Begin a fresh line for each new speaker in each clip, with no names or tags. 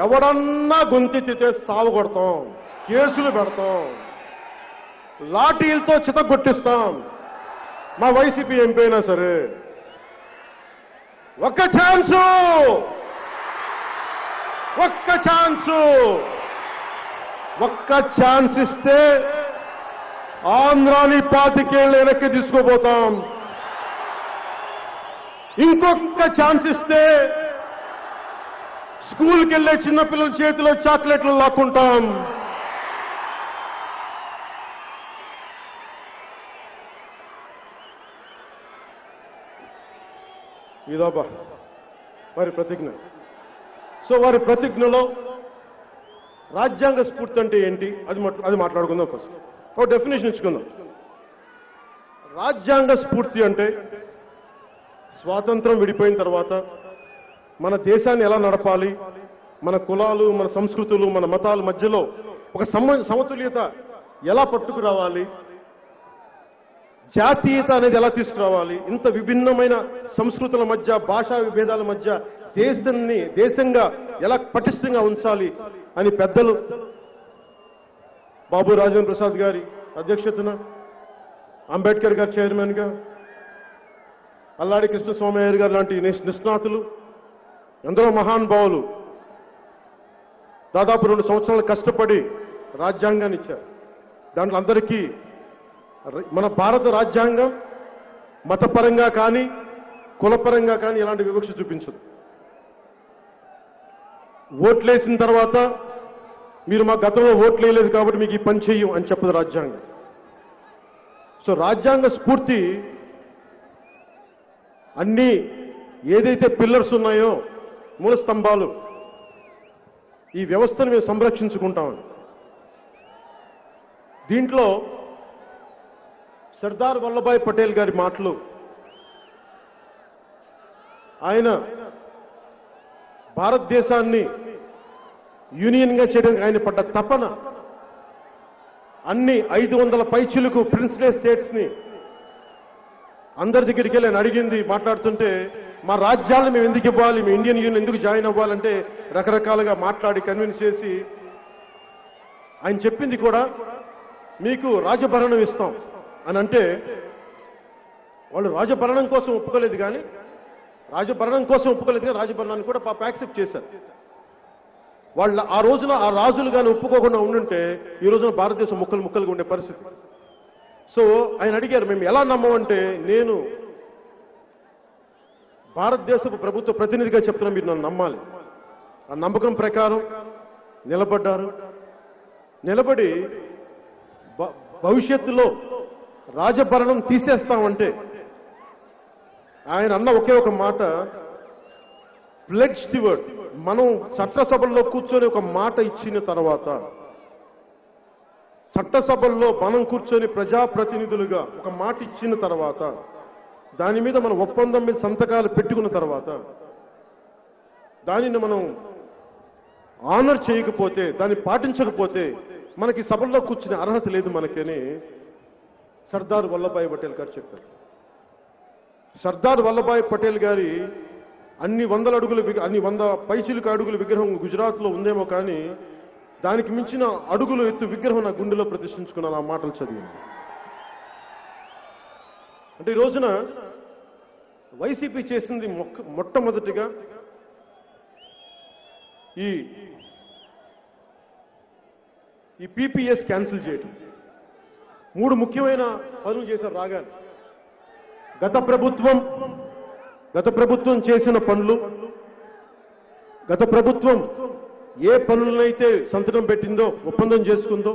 ఎవడన్నా గొంతెత్తితే సాగు కొడతాం కేసులు పెడతాం లాఠీలతో చితగొట్టిస్తాం మా వైసీపీ ఎంపీ అయినా సరే. ఒక్క ఛాన్సు! ఒక్క ఛాన్సు! ఒక్క ఛాన్స్ ఇస్తే ఆంధ్రాని పాతికేళ్ళు వెనక్కి తీసుకుపోతాం ఇంకొక ఛాన్స్ ఇస్తే స్కూల్కి వెళ్ళే చిన్నపిల్లల చేతిలో చాక్లెట్లు లాక్కుంటాం. ఇదోబా వారి ప్రతిజ్ఞ. సో వారి ప్రతిజ్ఞలో రాజ్యాంగ స్ఫూర్తి అంటే ఏంటి? అది అది మాట్లాడుకుందాం ఫస్ట్. ఒక డెఫినేషన్ ఇచ్చుకుందాం. రాజ్యాంగ స్ఫూర్తి అంటే స్వాతంత్రం విడిపోయిన తర్వాత మన దేశాన్ని ఎలా నడపాలి? మన కులాలు మన సంస్కృతులు మన మతాల మధ్యలో ఒక సమతుల్యత ఎలా పట్టుకురావాలి? జాతీయత అనేది ఎలా తీసుకురావాలి? ఇంత విభిన్నమైన సంస్కృతుల మధ్య భాషా విభేదాల మధ్య దేశాన్ని దేశంగా ఎలా పటిష్టంగా ఉంచాలి అని పెద్దలు బాబు రాజేంద్ర ప్రసాద్ గారి అధ్యక్షతన అంబేద్కర్ గారు చైర్మన్ అల్లాడి అల్లాడి అయ్యర్ గారు లాంటి నిష్ణాతులు ఎందరో మహానుభావులు దాదాపు రెండు సంవత్సరాలు కష్టపడి రాజ్యాంగాన్ని ఇచ్చారు. దాంట్లో అందరికీ మన భారత రాజ్యాంగం మతపరంగా కానీ కులపరంగా కానీ ఎలాంటి వివక్ష చూపించదు. ఓట్లేసిన తర్వాత మీరు మా గతంలో ఓట్లు వేయలేదు కాబట్టి మీకు ఈ పని చేయం అని చెప్పదు రాజ్యాంగం. సో రాజ్యాంగ స్ఫూర్తి అన్నీ ఏదైతే పిల్లర్స్ ఉన్నాయో మూల స్తంభాలు ఈ వ్యవస్థను మేము సంరక్షించుకుంటామని దీంట్లో సర్దార్ వల్లభాయ్ పటేల్ గారి మాటలు. ఆయన భారతదేశాన్ని యూనియన్గా చేయడానికి ఆయన పడ్డ తపన అన్ని ఐదు వందల పైచులకు ప్రిన్స్లే స్టేట్స్ని అందరి దగ్గరికి వెళ్ళి అడిగింది మాట్లాడుతుంటే మా రాజ్యాలను మేము ఎందుకు ఇవ్వాలి? మేము ఇండియన్ యూనియన్ ఎందుకు జాయిన్ అవ్వాలంటే రకరకాలుగా మాట్లాడి కన్విన్స్ చేసి ఆయన చెప్పింది కూడా మీకు రాజభరణం ఇస్తాం అని అంటే వాళ్ళు రాజభరణం కోసం ఒప్పుకోలేదు కానీ రాజభరణం కోసం ఒప్పుకోలేదు కానీ రాజభరణాన్ని కూడా పాప యాక్సెప్ట్ చేశారు. వాళ్ళ ఆ రోజున ఆ రాజులు కానీ ఒప్పుకోకుండా ఉండుంటే ఈ రోజున భారతదేశం ముక్కలు ముక్కలుగా ఉండే పరిస్థితి. సో ఆయన అడిగారు మేము ఎలా నమ్మమంటే నేను భారతదేశపు ప్రభుత్వ ప్రతినిధిగా చెప్తున్నా మీరు నన్ను నమ్మాలి. ఆ నమ్మకం ప్రకారం నిలబడ్డారు. నిలబడి భవిష్యత్తులో రాజభరణం తీసేస్తామంటే ఆయన అన్న ఒకే ఒక మాట ప్లెడ్ స్టివర్డ్ మనం చట్టసభల్లో కూర్చొని ఒక మాట ఇచ్చిన తర్వాత చట్టసభల్లో మనం కూర్చొని ప్రజాప్రతినిధులుగా ఒక మాట ఇచ్చిన తర్వాత దాని మీద మనం ఒప్పందం మీద సంతకాలు పెట్టుకున్న తర్వాత దానిని మనం ఆనర్ చేయకపోతే దాన్ని పాటించకపోతే మనకి సభల్లో కూర్చునే అర్హత లేదు మనకని సర్దార్ వల్లభాయ్ పటేల్ గారు చెప్పారు. సర్దార్ వల్లభాయ్ పటేల్ గారి అన్ని వందల అడుగుల అన్ని వంద పైచిలుక అడుగుల విగ్రహం గుజరాత్లో ఉందేమో కానీ దానికి మించిన అడుగులు ఎత్తు విగ్రహం నా గుండెలో ప్రతిష్ఠించుకున్నాను ఆ మాటలు చదివింది. అంటే ఈ రోజున వైసీపీ చేసింది మొక్క మొట్టమొదటిగా ఈ ఈ పీపీఎస్ క్యాన్సిల్ చేయటం. మూడు ముఖ్యమైన పనులు చేశారు రాగాలి గత ప్రభుత్వం గత ప్రభుత్వం చేసిన పనులు గత ప్రభుత్వం ఏ పనులనైతే సంతకం పెట్టిందో ఒప్పందం చేసుకుందో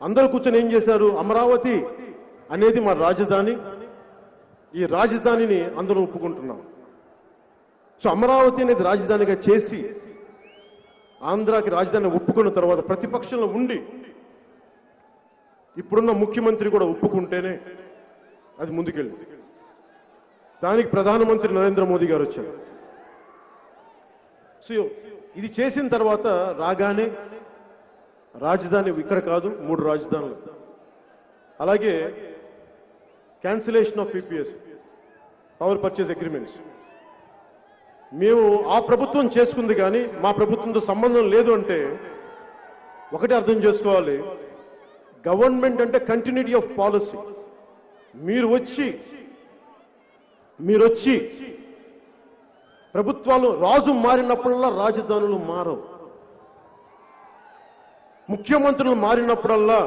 అందరూ కూర్చొని ఏం చేశారు? అమరావతి అనేది మా రాజధాని. ఈ రాజధానిని అందరూ ఒప్పుకుంటున్నాం. సో అమరావతి అనేది రాజధానిగా చేసి ఆంధ్రాకి రాజధాని ఒప్పుకున్న తర్వాత ప్రతిపక్షంలో ఉండి ఇప్పుడున్న ముఖ్యమంత్రి కూడా ఒప్పుకుంటేనే అది ముందుకెళ్ళింది. దానికి ప్రధానమంత్రి నరేంద్ర మోదీ గారు వచ్చారు. సో ఇది చేసిన తర్వాత రాగానే రాజధాని ఇక్కడ కాదు మూడు రాజధానులు. అలాగే cancellation of PPs power purchase agreements మేము ఆ ప్రభుత్వం చేసుకుంది కానీ మా ప్రభుత్వంతో సంబంధం లేదు అంటే ఒకటి అర్థం చేసుకోవాలి. గవర్నమెంట్ అంటే కంటిన్యూటీ ఆఫ్ పాలసీ మీరు వచ్చి మీరు వచ్చి ప్రభుత్వాలు రాజు మారినప్పుడల్లా రాజధానులు మారవు. ముఖ్యమంత్రులు మారినప్పుడల్లా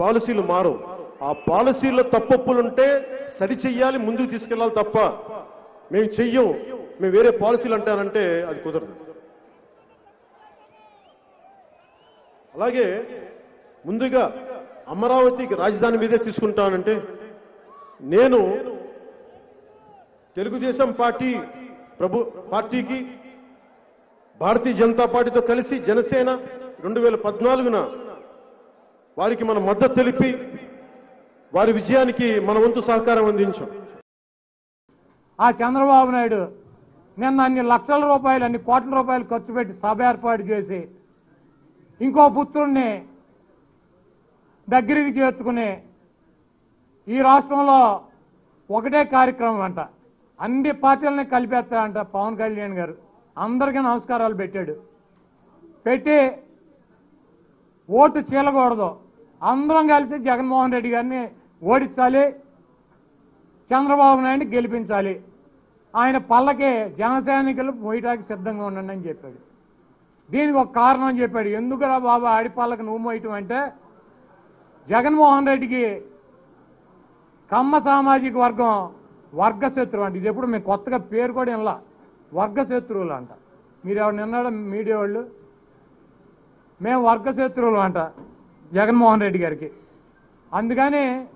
పాలసీలు మారవు. ఆ పాలసీల్లో తప్పప్పులుంటే సరి చెయ్యాలి ముందుకు తీసుకెళ్ళాలి తప్ప మేము చెయ్యం. మేము వేరే పాలసీలు అంటారంటే అది కుదరదు. అలాగే ముందుగా అమరావతికి రాజధాని మీదే తీసుకుంటానంటే నేను తెలుగుదేశం పార్టీ ప్రభు పార్టీకి భారతీయ జనతా పార్టీతో కలిసి జనసేన రెండు వేల పద్నాలుగున వారికి మన మద్దతు తెలిపి వారి విజయానికి మన వంతు సహకారం అందించాం.
ఆ చంద్రబాబు నాయుడు నిన్న అన్ని లక్షల రూపాయలు అన్ని కోట్ల రూపాయలు ఖర్చు పెట్టి సభ ఏర్పాటు చేసి ఇంకో పుత్రుణ్ణి దగ్గరికి చేర్చుకుని ఈ రాష్ట్రంలో ఒకటే కార్యక్రమం అంట. అన్ని పార్టీలని కలిపేస్తారంట పవన్ కళ్యాణ్ గారు. అందరికీ నమస్కారాలు పెట్టాడు. పెట్టి ఓటు చీలకూడదు. అందరం కలిసి జగన్మోహన్ రెడ్డి గారిని ఓడించాలి. చంద్రబాబు నాయుడిని గెలిపించాలి. ఆయన పల్లకే జనసైనికులు మోయటానికి సిద్ధంగా ఉండండి అని చెప్పాడు. దీనికి ఒక కారణం చెప్పాడు. ఎందుకురా బాబు ఆడి పల్లకి నువ్వు మోయటం అంటే జగన్మోహన్ రెడ్డికి కమ్మ సామాజిక వర్గం వర్గశత్రువు అంటే అంట. ఇది ఎప్పుడు మేము కొత్తగా పేరు కూడా వినలా. వర్గశత్రువులు అంట. మీరు ఎవరు నిన్నాడు మీడియా వాళ్ళు. మేము వర్గశత్రువులు అంట జగన్మోహన్ రెడ్డి గారికి. అందుకని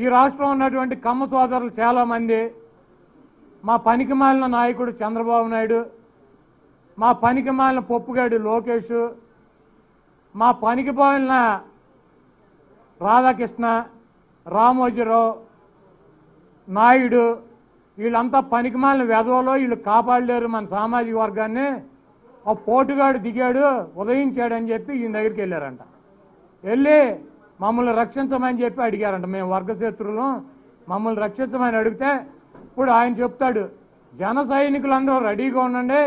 ఈ రాష్ట్రంలో ఉన్నటువంటి కమ్మ సోదరులు చాలామంది మా పనికి మాలిన నాయకుడు చంద్రబాబు నాయుడు మా పనికి మాలిన పొప్పుగాడు లోకేష్ మా పనికి పోయిన రాధాకృష్ణ రామోజీరావు నాయుడు వీళ్ళంతా పనికి మాలిన వెధవలో వీళ్ళు కాపాడలేరు మన సామాజిక వర్గాన్ని. ఆ పోటుగాడు దిగాడు ఉదయించాడని చెప్పి ఈయన దగ్గరికి వెళ్ళారంట. వెళ్ళి మమ్మల్ని రక్షించమని చెప్పి అడిగారంట. మేము వర్గశత్రులు మమ్మల్ని రక్షించమని అడిగితే ఇప్పుడు ఆయన చెప్తాడు జన సైనికులందరూ రెడీగా ఉండండి.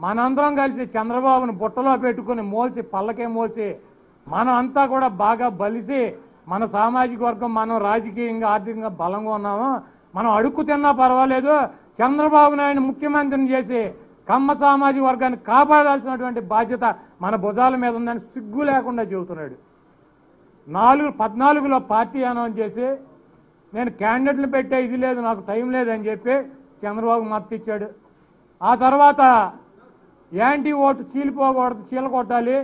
మనందరం కలిసి చంద్రబాబును బుట్టలో పెట్టుకుని మోసి పల్లకే మోసి మనం అంతా కూడా బాగా బలిసి మన సామాజిక వర్గం మనం రాజకీయంగా ఆర్థికంగా బలంగా ఉన్నాము. మనం అడుక్కు తిన్నా పర్వాలేదు. చంద్రబాబు నాయుడు ముఖ్యమంత్రిని చేసి కమ్మ సామాజిక వర్గాన్ని కాపాడాల్సినటువంటి బాధ్యత మన భుజాల మీద ఉందని సిగ్గు లేకుండా చెబుతున్నాడు. నాలుగు పద్నాలుగులో పార్టీ అనౌన్స్ చేసి నేను క్యాండిడేట్లు పెట్టే ఇది లేదు నాకు టైం లేదని చెప్పి చంద్రబాబు మత్తిచ్చాడు ఆ తర్వాత యాంటీ ఓటు చీలిపోకూడదు చీలకొట్టాలి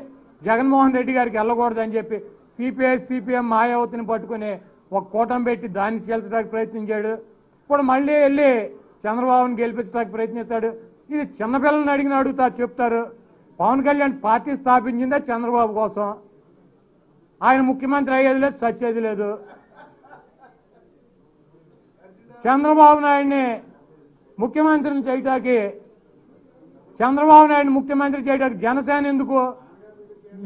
జగన్మోహన్ రెడ్డి గారికి వెళ్ళకూడదని చెప్పి సిపిఐ సిపిఎం మాయావతిని పట్టుకుని ఒక కూటమి పెట్టి దాన్ని చీల్చడానికి ప్రయత్నించాడు ఇప్పుడు మళ్ళీ వెళ్ళి చంద్రబాబుని గెలిపించడానికి ప్రయత్నిస్తాడు. ఇది చిన్నపిల్లల్ని అడిగిన అడుగుతారు చెప్తారు. పవన్ కళ్యాణ్ పార్టీ స్థాపించిందే చంద్రబాబు కోసం. ఆయన ముఖ్యమంత్రి అయ్యేది లేదు సచ్చేది లేదు. చంద్రబాబు నాయుడిని ముఖ్యమంత్రిని చేయటానికి చంద్రబాబు నాయుడు ముఖ్యమంత్రి చేయడానికి జనసేన ఎందుకు?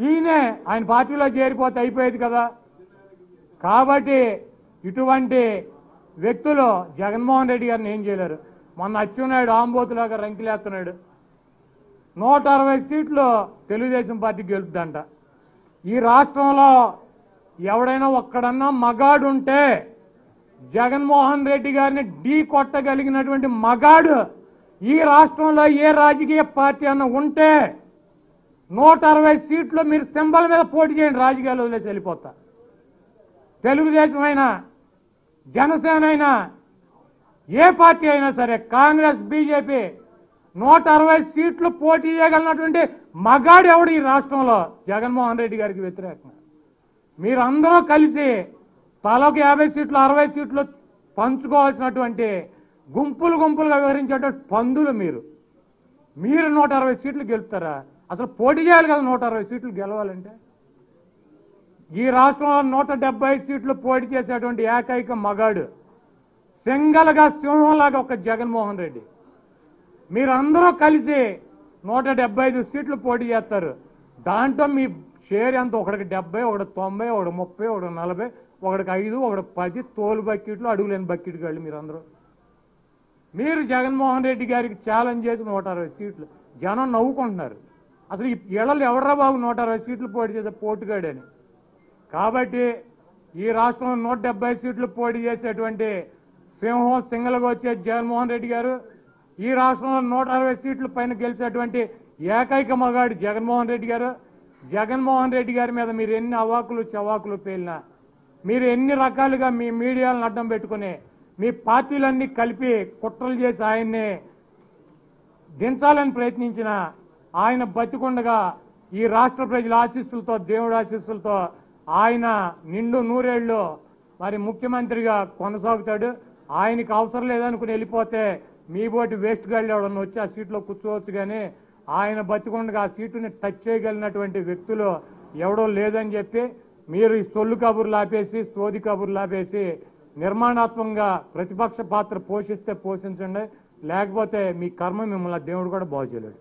ఈయనే ఆయన పార్టీలో చేరిపోతే అయిపోయేది కదా. కాబట్టి ఇటువంటి వ్యక్తులు జగన్మోహన్ రెడ్డి గారిని ఏం చేయలేరు. మొన్న అచ్చెన్నాయుడు ఆంబోతులాగా రంకిలేస్తున్నాడు. నూట అరవై సీట్లు తెలుగుదేశం పార్టీ గెలుపుదంట. ఈ రాష్ట్రంలో ఎవడైనా ఒక్కడన్నా మగాడు ఉంటే జగన్మోహన్ రెడ్డి గారిని ఢీ కొట్టగలిగినటువంటి మగాడు ఈ రాష్ట్రంలో ఏ రాజకీయ పార్టీ అన్న ఉంటే నూట అరవై సీట్లు మీరు సింబల్ మీద పోటీ చేయండి రాజకీయాలు వదిలేసి వెళ్ళిపోతా. తెలుగుదేశం అయినా జనసేన అయినా ఏ పార్టీ అయినా సరే కాంగ్రెస్ బీజేపీ నూట అరవై సీట్లు పోటీ చేయగలిగినటువంటి మగాడు ఎవడు ఈ రాష్ట్రంలో? జగన్మోహన్ రెడ్డి గారికి వ్యతిరేకంగా మీరందరూ కలిసి తలకు యాభై సీట్లు అరవై సీట్లు పంచుకోవాల్సినటువంటి గుంపులు గుంపులుగా వివరించేటువంటి పందులు మీరు. మీరు నూట అరవై సీట్లు గెలుపుతారా? అసలు పోటీ చేయాలి కదా నూట అరవై సీట్లు గెలవాలంటే? ఈ రాష్ట్రంలో నూట డెబ్బై సీట్లు పోటీ చేసేటువంటి ఏకైక మగాడు సింగల్గా సింహంలాగా ఒక జగన్మోహన్ రెడ్డి. మీరందరూ కలిసి నూట డెబ్బై ఐదు సీట్లు పోటీ చేస్తారు. దాంట్లో మీ షేర్ ఎంత? ఒకడికి డెబ్బై ఒకటి తొంభై ఒకటి ముప్పై ఒకటి నలభై ఒకడికి ఐదు ఒకటి పది తోలు బకెట్లు అడుగులేని బకెట్ వెళ్ళి మీరందరూ మీరు జగన్మోహన్ రెడ్డి గారికి ఛాలెంజ్ చేసి నూట అరవై సీట్లు. జనం నవ్వుకుంటున్నారు. అసలు ఈ ఇళ్ళలో ఎవడరా బాబు నూట అరవై సీట్లు పోటీ చేసే పోటుగాడని కాబట్టి ఈ రాష్ట్రంలో నూట సీట్లు పోటీ చేసేటువంటి సింహం సింగల్గా వచ్చే జగన్మోహన్ రెడ్డి గారు ఈ రాష్ట్రంలో నూట అరవై సీట్ల పైన గెలిచేటువంటి ఏకైక మగాడు జగన్మోహన్ రెడ్డి గారు. జగన్మోహన్ రెడ్డి గారి మీద మీరు ఎన్ని అవాకులు చవాకులు పేలినా మీరు ఎన్ని రకాలుగా మీ మీడియాలను అడ్డం పెట్టుకుని మీ పార్టీలన్నీ కలిపి కుట్రలు చేసి ఆయన్ని దించాలని ప్రయత్నించిన ఆయన బతికుండగా ఈ రాష్ట్ర ప్రజల ఆశీస్సులతో దేవుడి ఆశీస్సులతో ఆయన నిండు నూరేళ్ళు మరి ముఖ్యమంత్రిగా కొనసాగుతాడు. ఆయనకి అవసరం లేదనుకుని వెళ్ళిపోతే మీ బోటి వేస్ట్ గాళ్ళు ఎవడన్నా వచ్చి ఆ సీట్లో కూర్చోవచ్చు కానీ ఆయన బతికుండగా ఆ సీటుని టచ్ చేయగలిగినటువంటి వ్యక్తులు ఎవడో లేదని చెప్పి మీరు ఈ సొల్లు కబుర్లు ఆపేసి సోది కబుర్లు ఆపేసి నిర్మాణాత్మకంగా ప్రతిపక్ష పాత్ర పోషిస్తే పోషించండి. లేకపోతే మీ కర్మ మిమ్మల్ని దేవుడు కూడా బాగు చేయలేడు.